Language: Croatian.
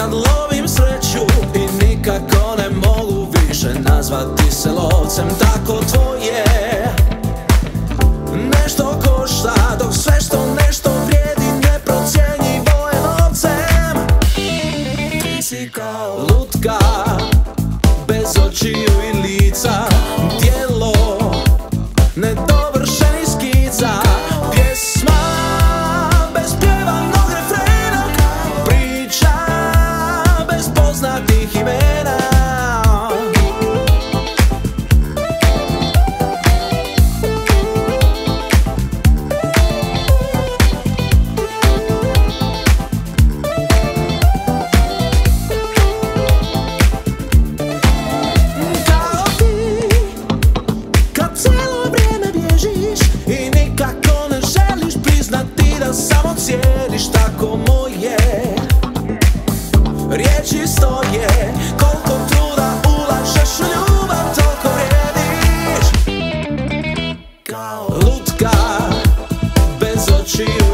kad lovim sreću i nikako ne mogu više nazvati se lovcem tako tvoje. Nešto košta dok sve što nešto vrijedi ne procijeni boje novcem. Ti si kao lutka bez očiju i lica. riječi stoje kolko truda ulažeš u ljubav Toliko vrijediš. Lutka Bez očiju.